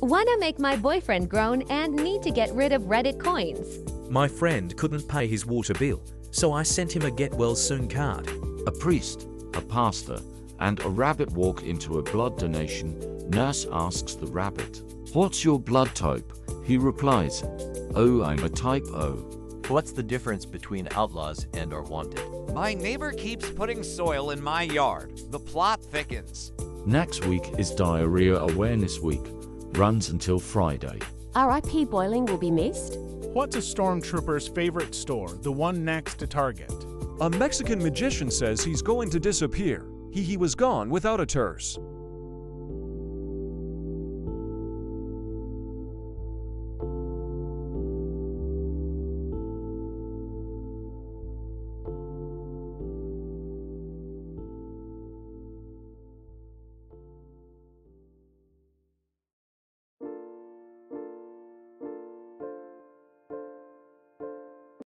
Wanna make my boyfriend groan and need to get rid of Reddit coins. My friend couldn't pay his water bill, so I sent him a get well soon card. A priest, a pastor, and a rabbit walk into a blood donation. Nurse asks the rabbit, What's your blood type? He replies, Oh, I'm a type O. What's the difference between outlaws and are wanted? My neighbor keeps putting soil in my yard. The plot thickens. Next week is Diarrhea Awareness Week. Runs until Friday. RIP Boiling will be missed. What's a stormtrooper's favorite store, the one next to Target? A Mexican magician says he's going to disappear. He, he was gone without a terse.